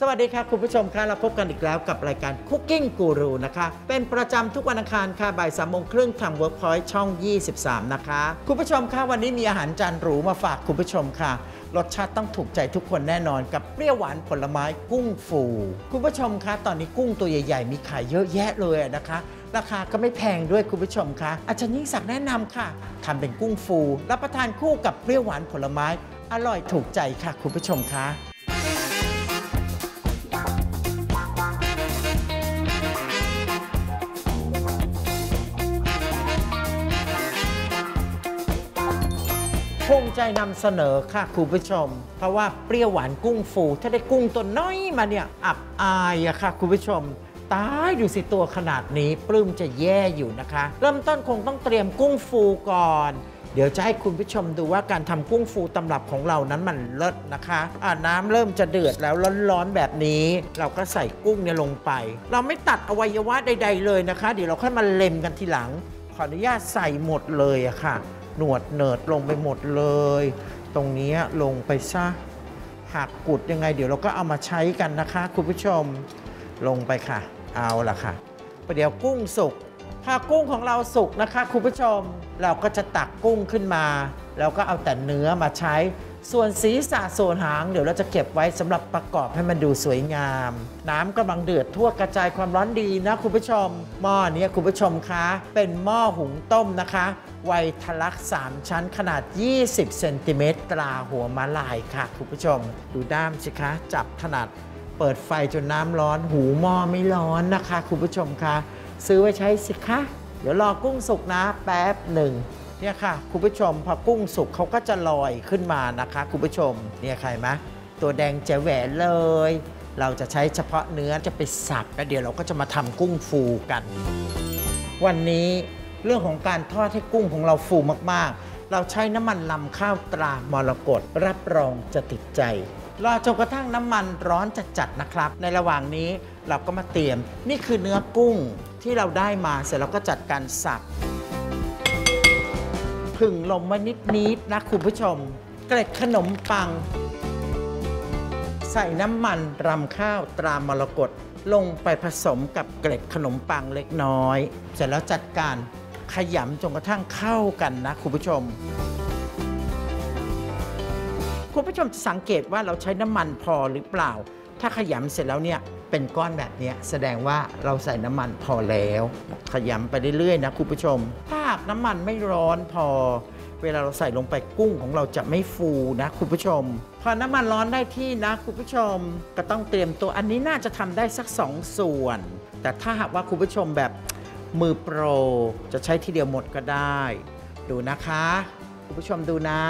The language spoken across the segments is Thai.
สวัสดีค่ะ คุณผู้ชมค่ะเราพบกันอีกแล้วกับรายการ Cooking Guru นะคะ เป็นประจำทุกวันอังคารค่ะบ่ายสามโมงครึ่งทาง Workpoint ช่อง 23 นะคะ คุณผู้ชมค่ะวันนี้มีอาหารจานหรูมาฝากคุณผู้ชมค่ะ รสชาติต้องถูกใจทุกคนแน่นอนกับเปรี้ยวหวานผลไม้กุ้งฟู คุณผู้ชมคะตอนนี้กุ้งตัวใหญ่ ๆ มีขายเยอะแยะเลยนะคะ ราคาก็ไม่แพงด้วยคุณผู้ชมคะอาจารย์ยิ่งศักดิ์แนะนำค่ะทำเป็นกุ้งฟูรับประทานคู่กับเปรี้ยวหวานผลไม้ อร่อยถูกใจค่ะ คุณผู้ชมคะ ภูมิใจนำเสนอค่ะคุณผู้ชม เพราะว่าเปรี้ยวหวานกุ้งฟู ถ้าได้กุ้งตัวน้อยมาเนี่ย อับอายอะค่ะคุณผู้ชมตายดูสิตัวขนาดนี้ปลื้มจะแย่อยู่นะคะ เริ่มต้นคงต้องเตรียมกุ้งฟูก่อน เดี๋ยวจะให้คุณผู้ชมดูว่าการทำกุ้งฟูตำรับของเรานั้นมันเลิศนะคะอ่าน้ำเริ่มจะเดือดแล้วร้อนๆแบบนี้ เราก็ใส่กุ้งเนี่ยลงไป เราไม่ตัดอวัยวะใด ๆ เลยนะคะ เดี๋ยวเราค่อยมาเล็มกันทีหลัง ขออนุญาตใส่หมดเลยอะค่ะ หนวดเนิดลงไปหมดเลย ตรงนี้ลงไปซะหักกุดยังไง เดี๋ยวเราก็เอามาใช้กันนะคะ คุณผู้ชมลงไปค่ะ เอาละค่ะประเดี๋ยวกุ้งสุกถ้ากุ้งของเราสุกนะคะ คุณผู้ชมเราก็จะตักกุ้งขึ้นมา แล้วก็เอาแต่เนื้อมาใช้ ส่วนศีรษะส่วนหางเดี๋ยวเราจะเก็บไว้สำหรับประกอบให้มันดูสวยงาม น้ำกำลังเดือดทั่วกระจายความร้อนดีนะคุณผู้ชม หม้อนี้คุณผู้ชมคะ เป็นหม้อหุงต้มนะคะไวทะลัก 3 ชั้นขนาด 20 เซนติเมตรตราหัวม้าลายค่ะ คุณผู้ชม ดูด้ามสิคะ จับถนัดเปิดไฟจนน้ำร้อน หูหม้อไม่ร้อนนะคะ คุณผู้ชมคะ ซื้อไว้ใช้สิคะ เดี๋ยวรอกุ้งสุกนะแป๊บหนึ่ง เนี่ยค่ะคุณผู้ชมพอกุ้งสุกเขาก็จะลอยขึ้นมานะคะคุณผู้ชมเนี่ยใครไหมตัวแดงแจ๋แหวนเลย เราจะใช้เฉพาะเนื้อจะไปสับแล้วเดี๋ยวเราก็จะมาทำกุ้งฟูกัน วันนี้เรื่องของการทอดให้กุ้งของเราฟูมากๆ เราใช้น้ำมันลำข้าวตรามรกตรับรองจะติดใจรอจนกระทั่งน้ำมันร้อนจัดๆนะครับ ในระหว่างนี้เราก็มาเตรียม นี่คือเนื้อกุ้งที่เราได้มาเสร็จแล้วก็จัดการสับ ผึ่งลมไว้นิดๆนะคุณผู้ชม เกล็ดขนมปัง ใส่น้ำมันรำข้าวตรามรกตลงไปผสมกับเกล็ดขนมปังเล็กน้อย เสร็จแล้วจัดการขยำจนกระทั่งเข้ากันนะคุณผู้ชม คุณผู้ชมจะสังเกตว่าเราใช้น้ำมันพอหรือเปล่า ถ้าขยำเสร็จแล้วเนี่ยเป็นก้อนแบบนี้แสดงว่าเราใส่น้ำมันพอแล้ว ขยำไปเรื่อยๆนะคุณผู้ชม ถ้าหากน้ำมันไม่ร้อนพอ เวลาเราใส่ลงไปกุ้งของเราจะไม่ฟูนะคุณผู้ชม พอน้ำมันร้อนได้ที่นะคุณผู้ชม ก็ต้องเตรียมตัวอันนี้น่าจะทำได้สักสองส่วน แต่ถ้าหากว่าคุณผู้ชมแบบมือโปร จะใช้ทีเดียวหมดก็ได้ ดูนะคะ คุณผู้ชมดูนะ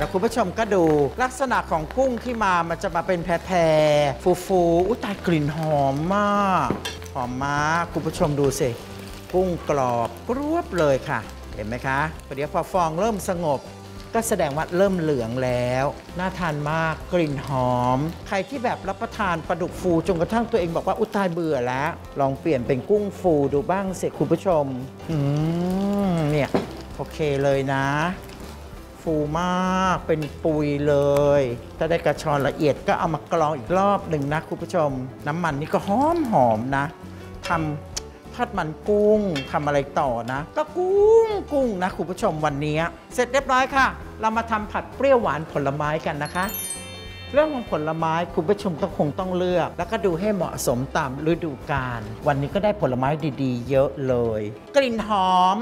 แล้วคุณผู้ชมก็ดูลักษณะของกุ้งที่มามันจะมาเป็นแพรๆฟูๆอุ้ยตายกลิ่นหอมมาก หอมมากคุณผู้ชมดูสิ กุ้งกรอบกรวบเลยค่ะ เห็นไหมคะประเดี๋ยวพอฟองเริ่มสงบ ก็แสดงว่าเริ่มเหลืองแล้ว น่าทานมากกลิ่นหอม ใครที่แบบรับประทานปลาดุกฟูจนกระทั่งตัวเองบอกว่าอุยตายเบื่อแล้ว ลองเปลี่ยนเป็นกุ้งฟูดูบ้างสิคุณผู้ชมอืมเนี่ยโอเคเลยนะ ฟูมาก เป็นปุยเลย ถ้าได้กระชอนละเอียดก็เอามากรองอีกรอบหนึ่งนะคุณผู้ชม น้ำมันนี่ก็หอมหอมนะทำทอดมันกุ้งทำอะไรต่อนะ ก็กุ้งกุ้งนะคุณผู้ชมวันนี้ เสร็จเรียบร้อยค่ะ เรามาทำผัดเปรี้ยวหวานผลไม้กันนะคะเรื่องของผลไม้คุณผู้ชมก็คงต้องเลือก แล้วก็ดูให้เหมาะสมตามฤดูกาลวันนี้ก็ได้ผลไม้ดีๆ เยอะเลย กลิ่นหอม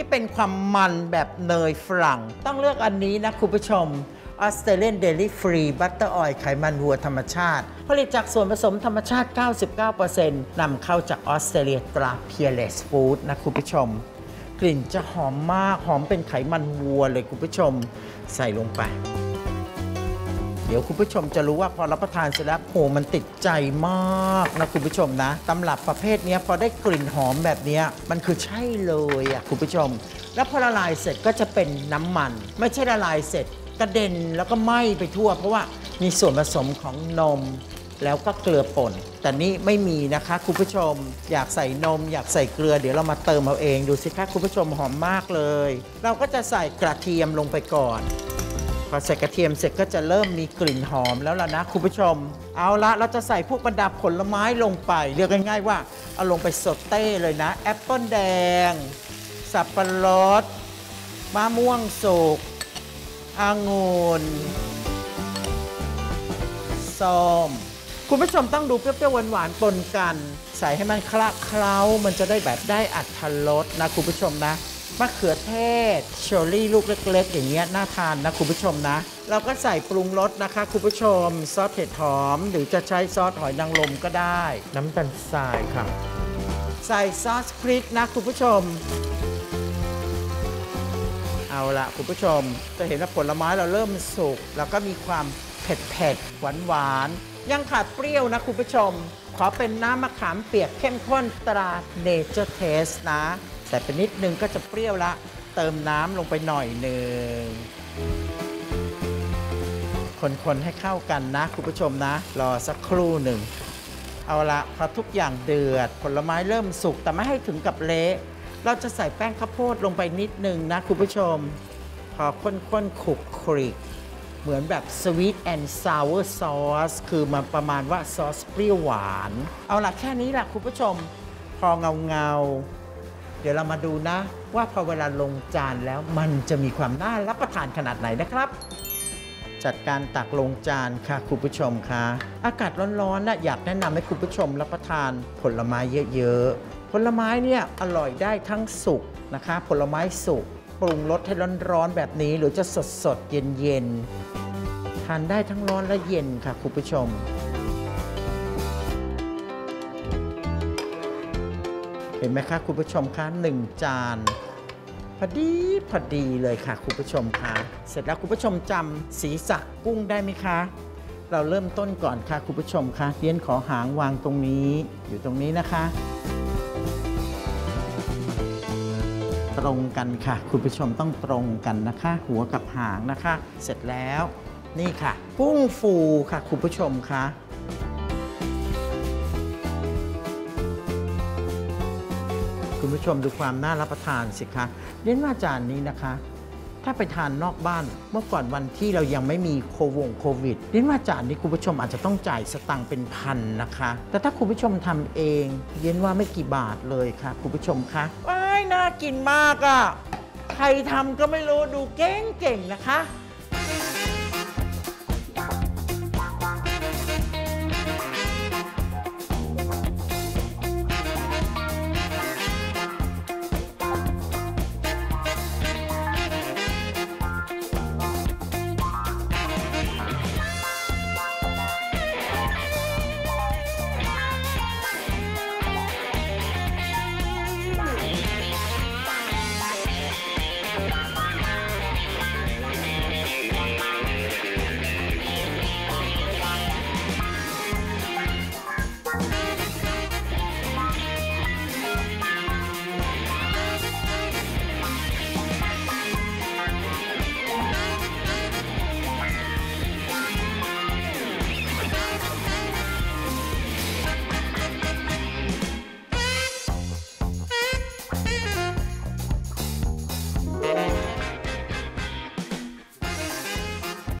ที่เป็นความมันแบบเนยฝรั่ง ต้องเลือกอันนี้นะคุณผู้ชม Australian Dairy Free Butter Oil ไขมันวัวธรรมชาติ ผลิตจากส่วนผสมธรรมชาติ 99%นำเข้าจากออสเตรเลียตรา Peerless Food นะคุณผู้ชม กลิ่นจะหอมมากหอมเป็นไขมันวัวเลยคุณผู้ชม ใส่ลงไป เดี๋ยวคุณผู้ชมจะรู้ว่าพอรับประทานเสร็จแล้วโหมันติดใจมากนะคุณผู้ชมนะตำรับประเภทนี้พอได้กลิ่นหอมแบบนี้มันคือใช่เลยอะคุณผู้ชม แล้วพอละลายเสร็จก็จะเป็นน้ำมัน ไม่ใช่ละลายเสร็จกระเด็นแล้วก็ไหม้ไปทั่ว เพราะว่ามีส่วนผสมของนมแล้วก็เกลือป่น แต่นี่ไม่มีนะคะคุณผู้ชม อยากใส่นม อยากใส่เกลือ เดี๋ยวเรามาเติมเอาเองดูสิคะคุณผู้ชมหอมมากเลย เราก็จะใส่กระเทียมลงไปก่อน พอใส่กระเทียมเสร็จก็จะเริ่มมีกลิ่นหอมแล้วล่ะนะคุณผู้ชม เอาละเราจะใส่พวกบรรดาผลไม้ลงไป เรียกง่ายๆว่าเอาลงไปสดเต้เลยนะ แอปเปิ้ลแดง สับปะรดมะม่วงสุกองุ่นส้มคุณผู้ชมต้องดูเปรี้ยวๆหวานๆปนกัน ใส่ให้มันคละเคล้ามันจะได้แบบได้อัตรสนะคุณผู้ชมนะ มะเขือเทศเชอร์รี่ลูกเล็ก ๆ อย่างเงี้ยน่าทานนะคุณผู้ชมนะ เราก็ใส่ปรุงรสนะคะคุณผู้ชม ซอสเผ็ดหอม หรือจะใช้ซอสหอยนางรมก็ได้ น้ำตาลทรายค่ะ ใส่ซอสพริกนะคุณผู้ชม เอาละคุณผู้ชม จะเห็นว่าผลไม้เราเริ่มสุกแล้วก็มีความเผ็ดเผ็ดหวานหวานๆยังขาดเปรี้ยวนะคุณผู้ชม ขอเป็นน้ำมะขามเปียกเข้มข้นตรา Nature Taste นะ แต่เป็นนิดนึงก็จะเปรี้ยวละ เติมน้ำลงไปหน่อยหนึ่งคนๆให้เข้ากันนะ คุณผู้ชมนะ รอสักครู่หนึ่ง เอาละพอทุกอย่างเดือด ผลไม้เริ่มสุกแต่ไม่ให้ถึงกับเละเราจะใส่แป้งข้าวโพดลงไปนิดนึงนะคุณผู้ชม พอข้นๆขลุกขลิกเหมือนแบบ sweet and sour sauce คือมันประมาณว่าซอสเปรี้ยวหวาน เอาละแค่นี้แหละคุณผู้ชม พอเงาเงา เดี๋ยวเรามาดูนะ ว่าพอเวลาลงจานแล้วมันจะมีความน่ารับประทานขนาดไหนนะครับ จัดการตักลงจานค่ะคุณผู้ชมคะอากาศร้อนๆนะอยากแนะนำให้คุณผู้ชมรับประทานผลไม้เยอะๆผลไม้เนี่ยอร่อยได้ทั้งสุกนะคะ ผลไม้สุกปรุงรสให้ร้อนๆแบบนี้หรือจะสดๆเย็นๆทานได้ทั้งร้อนและเย็นค่ะคุณผู้ชม เห็นไหมคะคุณผู้ชมคะหนึ่งจานพอดีพอดีเลยค่ะคุณผู้ชมคะเสร็จแล้วคุณผู้ชมจำศีรษะกุ้งได้ไหมคะ เราเริ่มต้นก่อนค่ะคุณผู้ชมคะเรียนขอหางวางตรงนี้ อยู่ตรงนี้นะคะ ตรงกันค่ะ คุณผู้ชมต้องตรงกันนะคะ หัวกับหางนะคะ เสร็จแล้วนี่ค่ะ กุ้งฟูค่ะคุณผู้ชมคะ คุณผู้ชมดูความน่ารับประทานสิคะเรียนว่าจานนี้นะคะ ถ้าไปทานนอกบ้านเมื่อก่อนวันที่เรายังไม่มีโควงโควิดเรียนว่าจานนี้คุณผู้ชมอาจจะต้องจ่ายสตังค์เป็นพันนะคะ แต่ถ้าคุณผู้ชมทำเองเรียนว่าไม่กี่บาทเลยค่ะ คุณผู้ชมคะว้ายน่ากินมากอะ่ะใครทำก็ไม่รู้ดูเก่งๆนะคะ